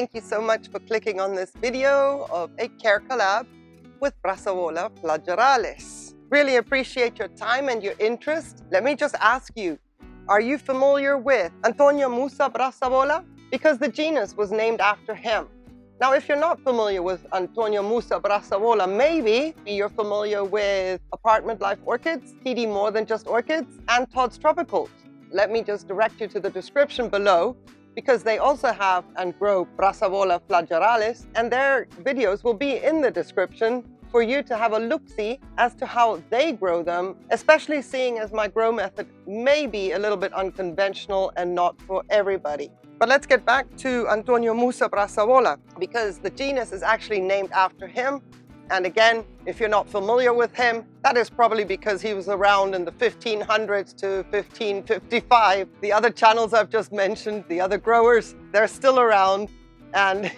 Thank you so much for clicking on this video of a care collab with Brassavola flageralis. Really appreciate your time and your interest. Let me just ask you, are you familiar with Antonio Musa Brassavola? Because the genus was named after him. Now, if you're not familiar with Antonio Musa Brassavola, maybe you're familiar with Apartment Life Orchids, TD More Than Just Orchids, and Todd's Tropicals. Let me just direct you to the description below because they also have and grow Brassavola flageralis, and their videos will be in the description for you to have a look-see as to how they grow them, especially seeing as my grow method may be a little bit unconventional and not for everybody. But let's get back to Antonio Musa Brassavola because the genus is actually named after him. And again, if you're not familiar with him, that is probably because he was around in the 1500s to 1555. The other channels I've just mentioned, the other growers, they're still around. And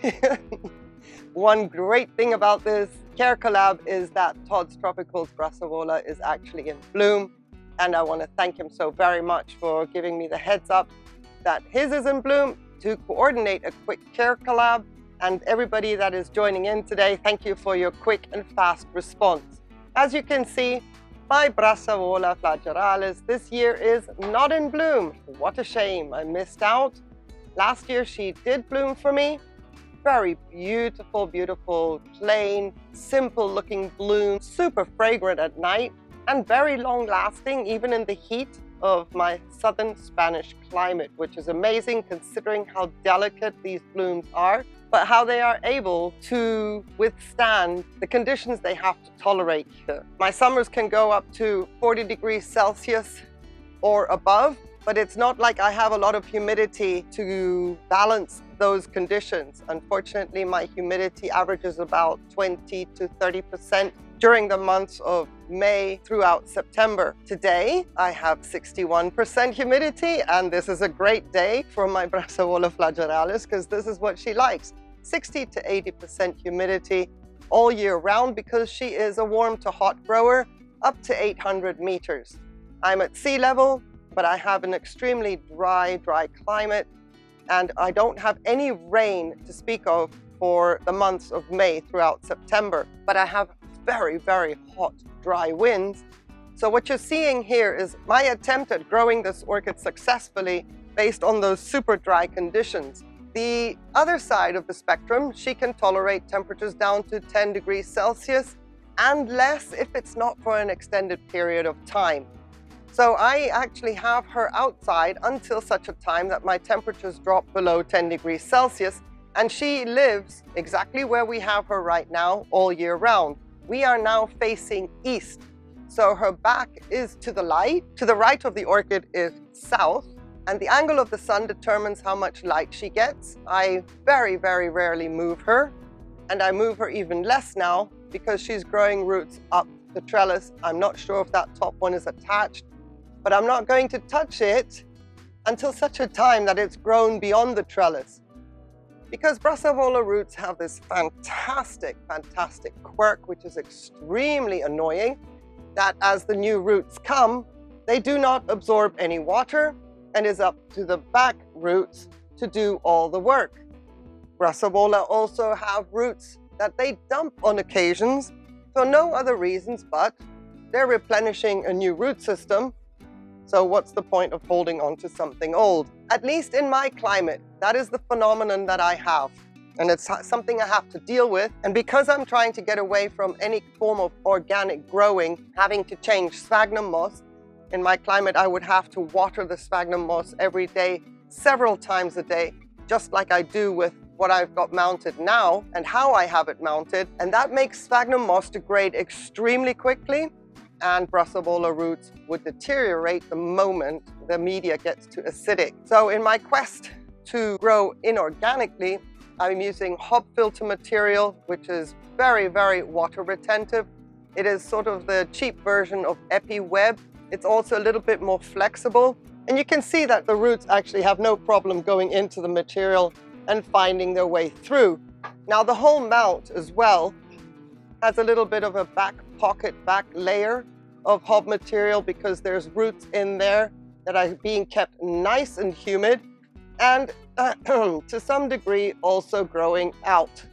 one great thing about this Care Collab is that Todd's Tropicals Brassavola is actually in bloom. And I want to thank him so very much for giving me the heads up that his is in bloom to coordinate a quick care collab. And everybody that is joining in today, thank you for your quick and fast response. As you can see, my Brassavola flageralis this year is not in bloom. What a shame, I missed out. Last year she did bloom for me, very beautiful, beautiful, plain, simple looking bloom, super fragrant at night and very long lasting even in the heat of my southern Spanish climate, which is amazing considering how delicate these blooms are, but how they are able to withstand the conditions they have to tolerate here. My summers can go up to 40 degrees Celsius or above, but it's not like I have a lot of humidity to balance those conditions. Unfortunately, my humidity averages about 20 to 30% during the months of May throughout September. Today, I have 61% humidity, and this is a great day for my Brassavola flageralis because this is what she likes. 60 to 80% humidity all year round because she is a warm to hot grower up to 800 meters. I'm at sea level, but I have an extremely dry, dry climate and I don't have any rain to speak of for the months of May throughout September, but I have very, very hot, dry winds. So what you're seeing here is my attempt at growing this orchid successfully based on those super dry conditions. The other side of the spectrum, she can tolerate temperatures down to 10 degrees Celsius and less if it's not for an extended period of time. So I actually have her outside until such a time that my temperatures drop below 10 degrees Celsius and she lives exactly where we have her right now all year round. We are now facing east. So her back is to the light. To the right of the orchid is south and the angle of the sun determines how much light she gets. I very, very rarely move her and I move her even less now because she's growing roots up the trellis. I'm not sure if that top one is attached but I'm not going to touch it until such a time that it's grown beyond the trellis. Because Brassavola roots have this fantastic, fantastic quirk, which is extremely annoying, that as the new roots come, they do not absorb any water and is up to the back roots to do all the work. Brassavola also have roots that they dump on occasions for no other reasons but they're replenishing a new root system so what's the point of holding on to something old? At least in my climate, that is the phenomenon that I have. And it's something I have to deal with. And because I'm trying to get away from any form of organic growing, having to change sphagnum moss, in my climate, I would have to water the sphagnum moss every day, several times a day, just like I do with what I've got mounted now and how I have it mounted. And that makes sphagnum moss degrade extremely quickly and Brassavola roots would deteriorate the moment the media gets too acidic. So in my quest to grow inorganically, I'm using hob filter material, which is very, very water retentive. It is sort of the cheap version of EpiWeb. It's also a little bit more flexible. And you can see that the roots actually have no problem going into the material and finding their way through. Now the whole mount as well has a little bit of a back pocket, back layer of hob material because there's roots in there that are being kept nice and humid. And to some degree also growing out.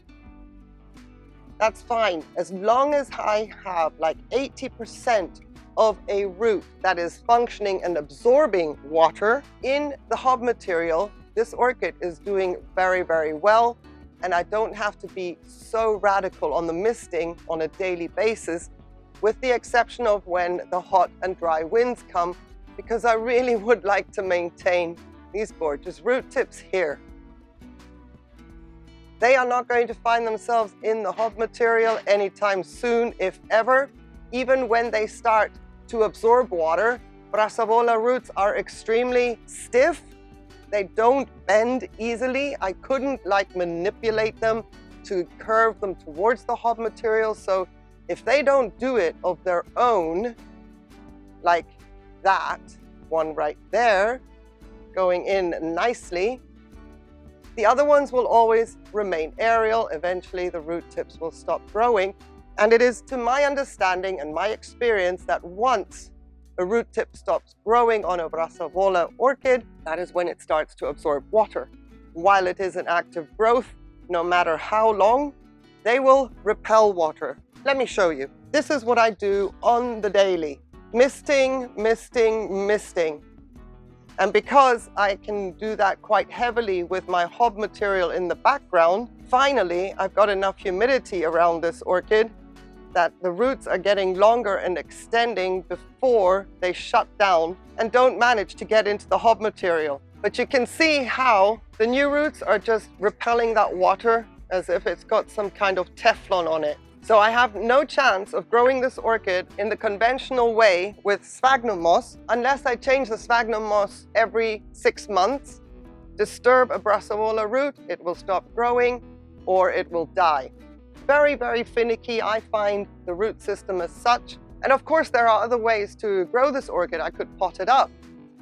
That's fine as long as I have like 80% of a root that is functioning and absorbing water in the hob material. This orchid is doing very, very well and I don't have to be so radical on the misting on a daily basis with the exception of when the hot and dry winds come because I really would like to maintain these gorgeous root tips here. They are not going to find themselves in the hob material anytime soon, if ever. Even when they start to absorb water, Brassavola roots are extremely stiff. They don't bend easily. I couldn't like manipulate them to curve them towards the hob material. So if they don't do it of their own, like that one right there, going in nicely, the other ones will always remain aerial. Eventually the root tips will stop growing. And it is to my understanding and my experience that once a root tip stops growing on a Brassavola orchid, that is when it starts to absorb water. While it is an active growth, no matter how long, they will repel water. Let me show you. This is what I do on the daily. Misting, misting, misting. And because I can do that quite heavily with my hob material in the background, finally I've got enough humidity around this orchid that the roots are getting longer and extending before they shut down and don't manage to get into the hob material. But you can see how the new roots are just repelling that water as if it's got some kind of Teflon on it. So I have no chance of growing this orchid in the conventional way with sphagnum moss unless I change the sphagnum moss every six months, disturb a brassavola root, it will stop growing or it will die. Very, very finicky, I find the root system as such. And of course, there are other ways to grow this orchid. I could pot it up.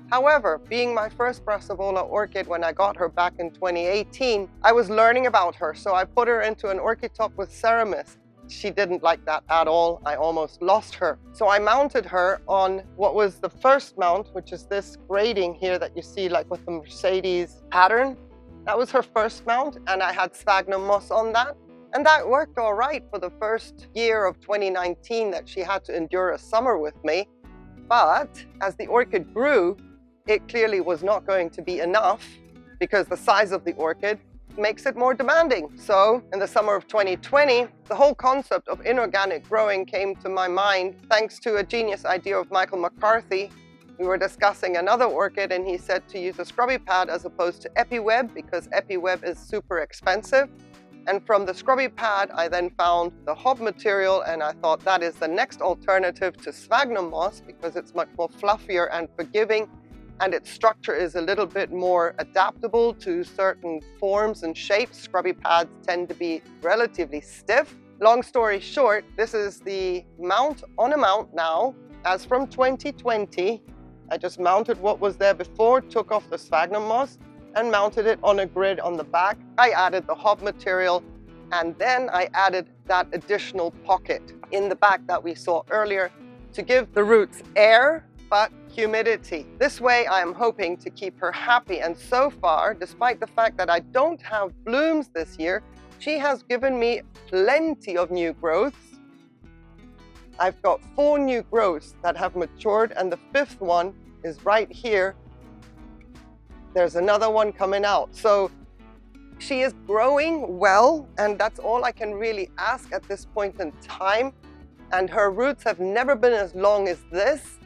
However, being my first Brassavola orchid when I got her back in 2018, I was learning about her. So I put her into an orchid top with Ceramis she didn't like that at all. I almost lost her. So I mounted her on what was the first mount, which is this grating here that you see like with the Mercedes pattern. That was her first mount and I had sphagnum moss on that. And that worked all right for the first year of 2019 that she had to endure a summer with me. But as the orchid grew, it clearly was not going to be enough because the size of the orchid makes it more demanding. So in the summer of 2020, the whole concept of inorganic growing came to my mind thanks to a genius idea of Michael McCarthy. We were discussing another orchid and he said to use a scrubby pad as opposed to EpiWeb because EpiWeb is super expensive. And from the scrubby pad, I then found the hob material and I thought that is the next alternative to sphagnum moss because it's much more fluffier and forgiving and its structure is a little bit more adaptable to certain forms and shapes. Scrubby pads tend to be relatively stiff. Long story short, this is the mount on a mount now. As from 2020, I just mounted what was there before, took off the sphagnum moss and mounted it on a grid on the back. I added the hob material and then I added that additional pocket in the back that we saw earlier to give the roots air but humidity. This way I am hoping to keep her happy and so far, despite the fact that I don't have blooms this year, she has given me plenty of new growths. I've got four new growths that have matured and the fifth one is right here. There's another one coming out. So she is growing well and that's all I can really ask at this point in time. And her roots have never been as long as this.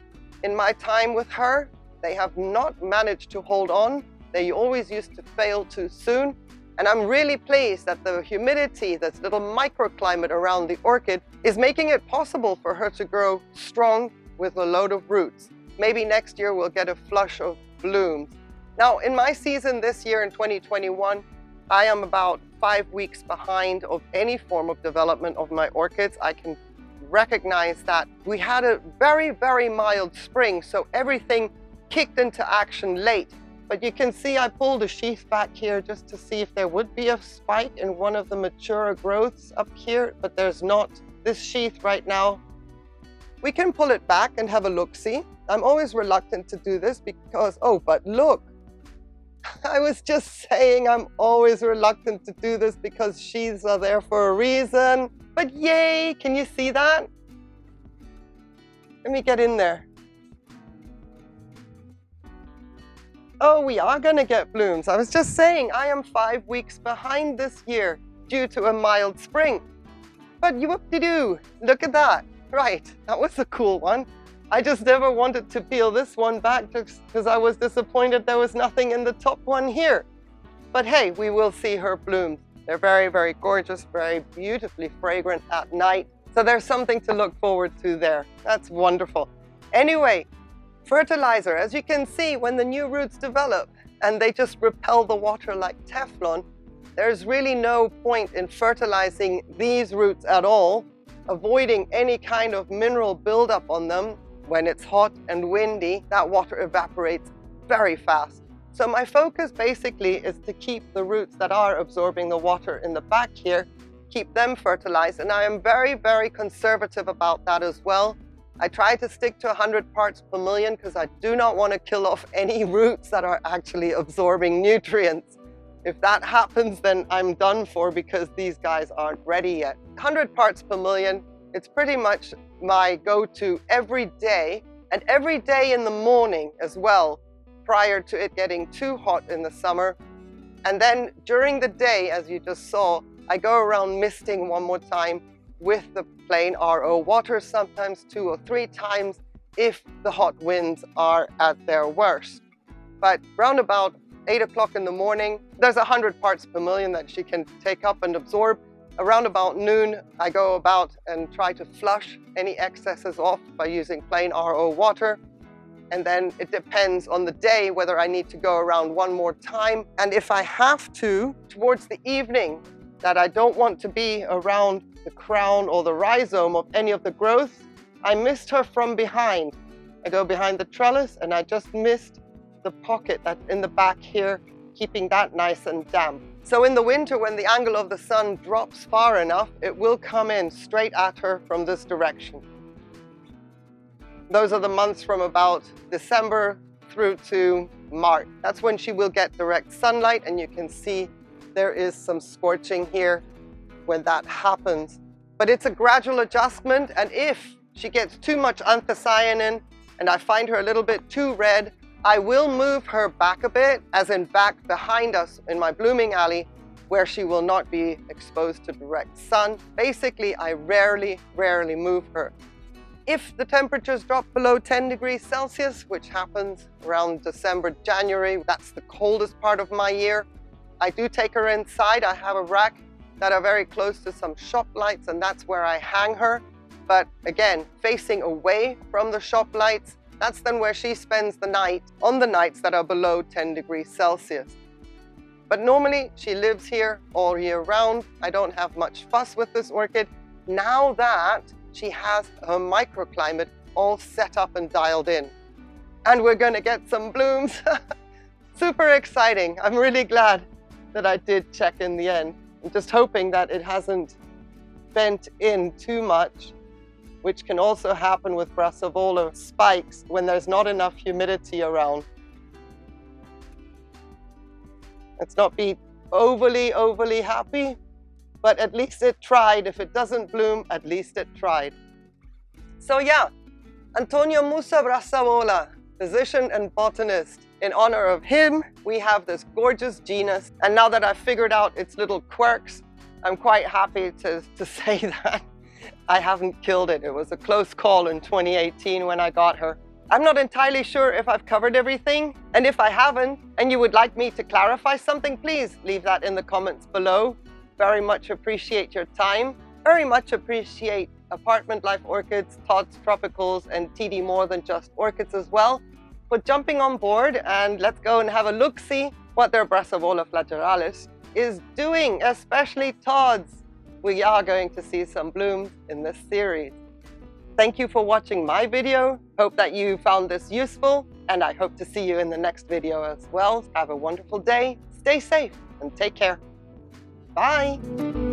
In my time with her, they have not managed to hold on. They always used to fail too soon. And I'm really pleased that the humidity, this little microclimate around the orchid, is making it possible for her to grow strong with a load of roots. Maybe next year we'll get a flush of blooms. Now, in my season this year in 2021, I am about five weeks behind of any form of development of my orchids. I can recognize that we had a very, very mild spring, so everything kicked into action late. But you can see I pulled a sheath back here just to see if there would be a spike in one of the mature growths up here, but there's not. This sheath right now, we can pull it back and have a look-see. I'm always reluctant to do this because, oh, but look, I was just saying I'm always reluctant to do this because she's uh, there for a reason. But yay, can you see that? Let me get in there. Oh, we are gonna get blooms. I was just saying I am five weeks behind this year due to a mild spring. But you whoop-de-doo, look at that. Right, that was a cool one. I just never wanted to peel this one back just because I was disappointed there was nothing in the top one here. But hey, we will see her blooms. They're very, very gorgeous, very beautifully fragrant at night. So there's something to look forward to there. That's wonderful. Anyway, fertilizer, as you can see, when the new roots develop and they just repel the water like Teflon, there's really no point in fertilizing these roots at all, avoiding any kind of mineral buildup on them. When it's hot and windy, that water evaporates very fast. So my focus basically is to keep the roots that are absorbing the water in the back here, keep them fertilized. And I am very, very conservative about that as well. I try to stick to 100 parts per million because I do not want to kill off any roots that are actually absorbing nutrients. If that happens, then I'm done for because these guys aren't ready yet. 100 parts per million, it's pretty much my go-to every day and every day in the morning as well, prior to it getting too hot in the summer. And then during the day, as you just saw, I go around misting one more time with the plain RO water, sometimes two or three times if the hot winds are at their worst. But round about 8 o'clock in the morning, there's 100 parts per million that she can take up and absorb. Around about noon, I go about and try to flush any excesses off by using plain RO water. And then it depends on the day whether I need to go around one more time. And if I have to, towards the evening, that I don't want to be around the crown or the rhizome of any of the growth, I mist her from behind. I go behind the trellis and I just mist the pocket that's in the back here, keeping that nice and damp. So in the winter, when the angle of the sun drops far enough, it will come in straight at her from this direction. Those are the months from about December through to March. That's when she will get direct sunlight and you can see there is some scorching here when that happens. But it's a gradual adjustment and if she gets too much anthocyanin and I find her a little bit too red, I will move her back a bit, as in back behind us in my blooming alley, where she will not be exposed to direct sun. Basically, I rarely, rarely move her. If the temperatures drop below 10 degrees Celsius, which happens around December, January, that's the coldest part of my year, I do take her inside. I have a rack that are very close to some shop lights and that's where I hang her. But again, facing away from the shop lights, that's then where she spends the night on the nights that are below 10 degrees Celsius. But normally she lives here all year round. I don't have much fuss with this orchid. Now that she has her microclimate all set up and dialed in. And we're gonna get some blooms. Super exciting. I'm really glad that I did check in the end. I'm just hoping that it hasn't bent in too much which can also happen with Brassavola spikes when there's not enough humidity around. Let's not be overly, overly happy, but at least it tried. If it doesn't bloom, at least it tried. So yeah, Antonio Musa Brassavola, physician and botanist. In honor of him, we have this gorgeous genus. And now that I've figured out its little quirks, I'm quite happy to, to say that I haven't killed it. It was a close call in 2018 when I got her. I'm not entirely sure if I've covered everything, and if I haven't, and you would like me to clarify something, please leave that in the comments below. Very much appreciate your time. Very much appreciate Apartment Life Orchids, Todd's Tropicals, and TD More Than Just Orchids as well for jumping on board and let's go and have a look-see what their Brassavola flagellaris is doing, especially Todd's we are going to see some blooms in this series. Thank you for watching my video. Hope that you found this useful and I hope to see you in the next video as well. Have a wonderful day, stay safe and take care. Bye.